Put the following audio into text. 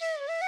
Yeah.